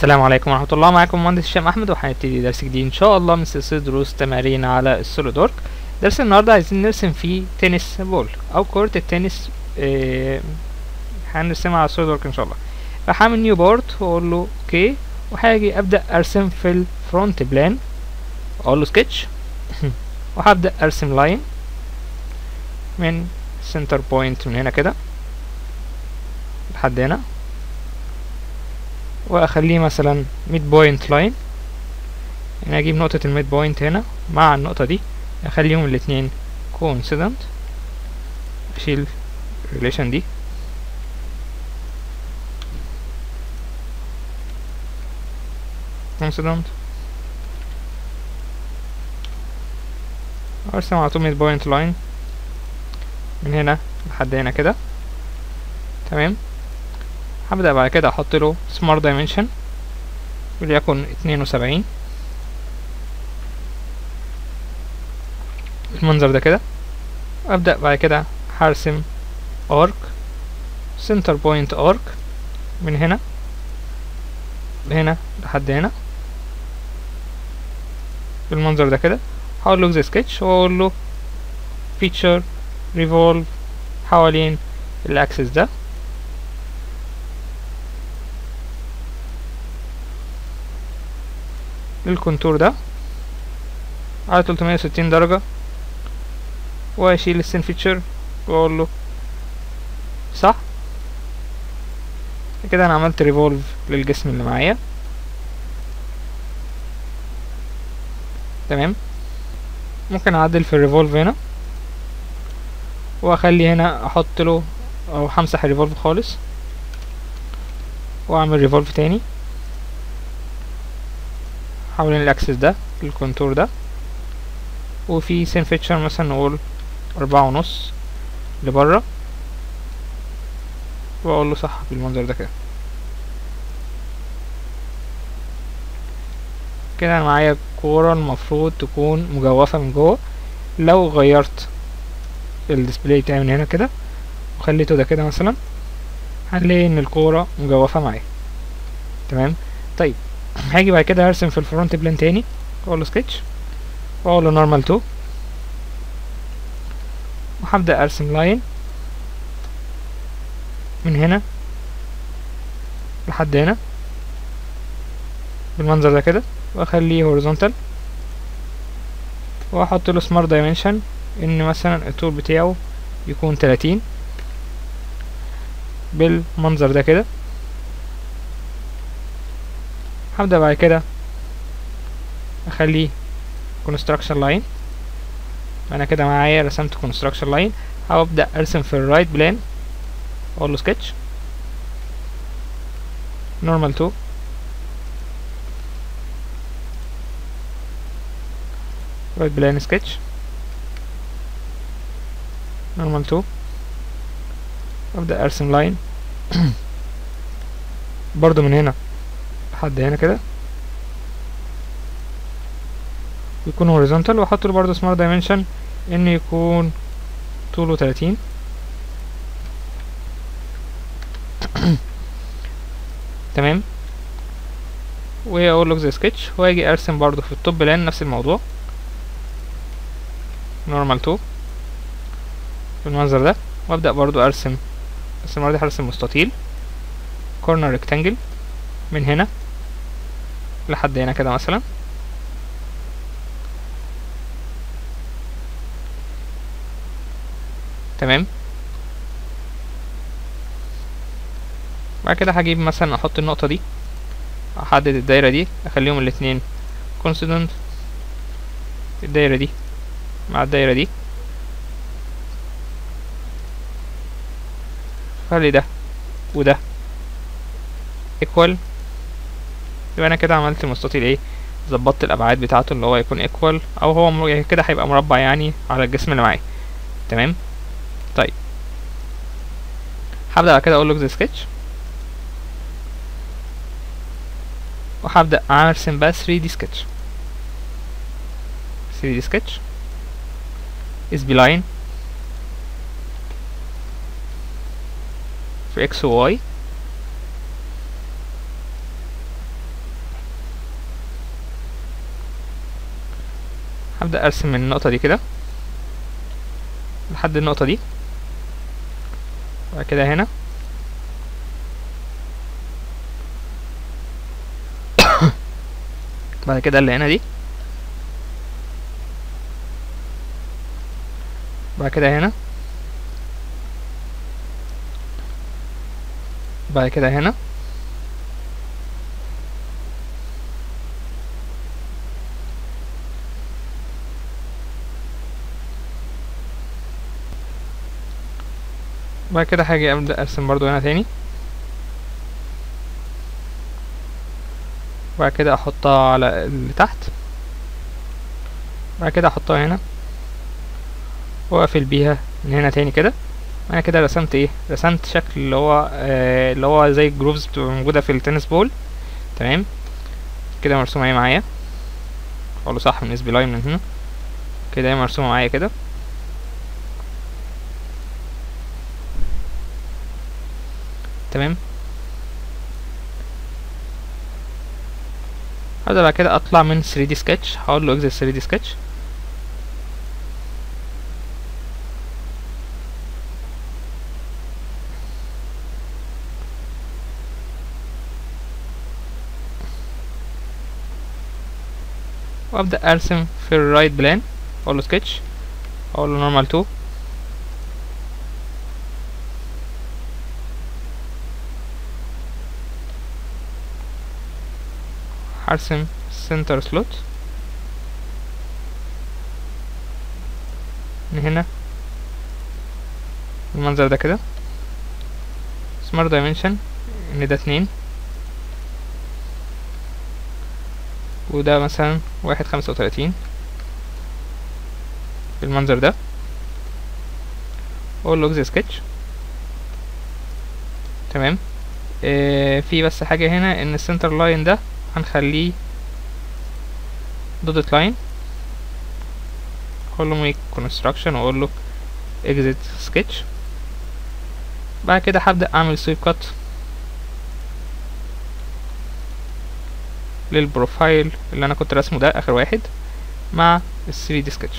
السلام عليكم ورحمة الله. معكم مهندس هشام أحمد وهنبتدي درس جديد. إن شاء الله من سلسلة دروس تمارين على ال SolidWork درس النهاردة عايزين نرسم فيه tennis ball أو كرة التنس إيه هنرسمها على ال SolidWork إن شاء الله. فهعمل new part وأقول له okay وهاجي أبدأ أرسم في ال front plane أقول له سكتش وهبدأ أرسم line من center point من هنا كده لحد هنا. وأخليه مثلا midpoint line يعني أجيب نقطة ال midpoint هنا مع النقطة دي. أخليهم الاتنين coincident. أشيل relation دي. coincident. أرسم على طول midpoint line من هنا لحد هنا كده. تمام؟ هبدأ بعد كده أحط له smart dimension وليكن اتنين وسبعين. المنظر ده كده. أبدأ بعد كده هرسم arc center point arc من هنا لهنا لحد هنا. بالمنظر ده كده. هقول له sketch. وأقول له feature revolve حوالين ال axis ده. لل contour ده. على 360 درجة. واشيل ال thin feature وأقول له صح؟ كده أنا عملت revolve للجسم اللي معايا. تمام؟ ممكن أعدل في ال revolve هنا. وأخلي هنا أحط له أو همسح ال revolve خالص. وأعمل revolve تاني. حوالين ال axis ده ال contour ده. وفي thin feature مثلا نقول أربعة ونص لبره وأقول له صح بالمنظر ده كده. كده أنا معايا كورة المفروض تكون مجوفة من جوه. لو غيرت ال display بتاعي من هنا كده وخليته ده كده مثلا هنلاقي إن الكورة مجوفة معايا. تمام؟ طيب. هاجي بعد كده هرسم في ال front plane تاني. أقول له سكتش. واقول له normal to وهبدأ أرسم line من هنا لحد هنا. بالمنظر ده كده. وأخليه horizontal وأحط له smart dimension إن مثلا الطول بتاعه يكون 30 بالمنظر ده كده. هبدأ بعد كده اخليه construction line. أنا كده معايا رسمت construction line. هبدأ أرسم في ال right plane أقول له sketch. Normal to right plane sketch. Normal to أبدأ أرسم line برضو من هنا. لحد هنا كده. يكون horizontal وأحط له برضه smart dimension ان يكون طوله 30 تمام. واقول له exit sketch وأجي أرسم برضه في ال top plane نفس الموضوع. normal to بالمنظر ده. وأبدأ برضه أرسم. بس المرة دي هرسم مستطيل. corner rectangle من هنا. لحد هنا كده مثلا. تمام. بعد كده هجيب مثلا أحط النقطة دي أحدد الدايرة دي أخليهم الاتنين coincident الدايرة دي مع الدايرة دي. خلي ده وده equal يبقى أنا كده عملت المستطيل إيه؟ ظبطت الأبعاد بتاعته اللي هو يكون equal أو هو مر... كده هيبقى مربع يعني على الجسم اللي معايا. تمام؟ طيب. هبدأ بعد كده أقول زي سكتش وهبدأ أرسم بقى 3 دي سكتش 3 دي سكتش اس بي لاين في إكس و هبدأ أرسم من النقطة دي كده. لحد النقطة دي. بعد كده هنا. بعد كده اللي هنا دي. بعد كده هنا. بعد كده هنا. بعد كده هاجي أبدأ أرسم برضو هنا تاني. بعد كده أحطها على اللي تحت. بعد كده أحطها هنا. وأقفل بيها من هنا تاني كده. أنا كده رسمت إيه؟ رسمت شكل اللي هو آه اللي هو زي ال grooves بتبقى موجودة في ال tennis ball. تمام؟ كده مرسومة إيه معايا؟ أقوله صح spline من هنا. كده هي مرسومة معايا كده؟ تمام؟ هبدأ بعد كده أطلع من 3D sketch هقول له exit 3D sketch وأبدأ أرسم في ال right plane أقول له sketch. أقول له normal 2 هرسم center slot. من هنا. المنظر ده كده. Smart dimension. إن ده اتنين. وده مثلا واحد خمسة وتلاتين. بالمنظر ده. أقول له sketch. تمام. آه في بس حاجة هنا إن ال center line ده هنخليه dotted line. أقول له make construction وأقول له exit sketch. بعد كده هبدأ أعمل sweep cut لل profile اللي أنا كنت رسمه ده آخر واحد مع ال 3D sketch.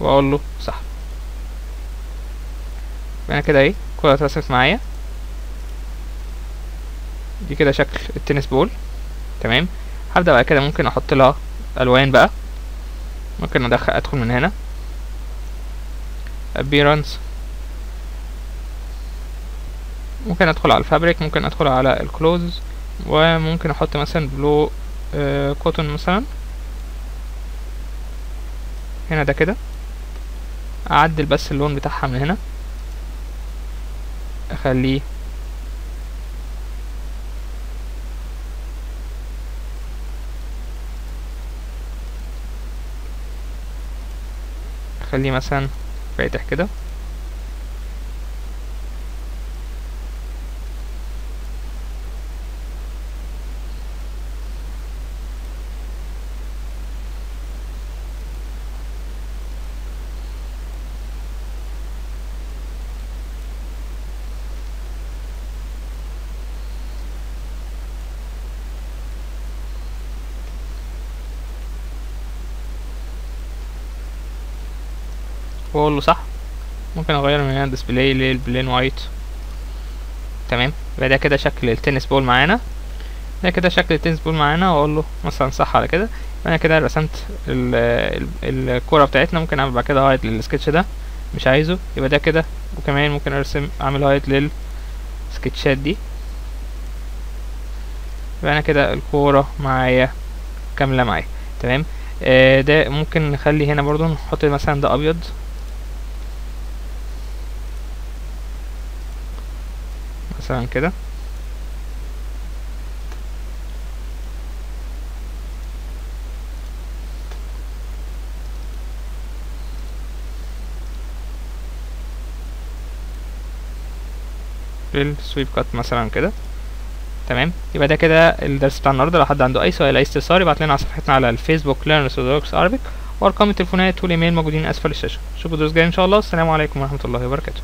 وأقول له صح. أنا كده إيه كلها اترسمت معايا. دي كده شكل ال tennis ball. تمام؟ هبدأ بعد كده ممكن أحط لها ألوان بقى. ممكن أدخل أدخل من هنا. Appearance. ممكن أدخل على ال fabric ممكن أدخل على ال cloth وممكن أحط مثلا blue آه كوتون مثلا. هنا ده كده. أعدل بس اللون بتاعها من هنا. أخليه اخليه مثلا فاتح كده. واقول له صح؟ ممكن أغير من هنا display لل plain white تمام؟ يبقى ده كده شكل ال tennis ball معانا. ده كده شكل ال tennis ball معانا وأقول له مثلا صح على كده. أنا كده رسمت ال ال الكورة بتاعتنا. ممكن أعمل بعد كده hide لل sketch ده. مش عايزه. يبقى ده كده. وكمان ممكن أرسم أعمل hide لل sketchات دي. يبقى أنا كده الكورة معايا كاملة معايا. تمام؟ آه ده ممكن نخلي هنا برضو نحط مثلا ده أبيض. مثلا كده. للسويب كات مثلا كده. تمام. يبقى ده كده الدرس بتاع النهارده. لو حد عنده أي سؤال أي استفسار يبعت لنا على صفحتنا على الفيسبوك ليرنرز Arabic وارقام التليفونات والإيميل موجودين أسفل الشاشة. اشوفكم الدرس الجاي إن شاء الله. السلام عليكم ورحمة الله وبركاته.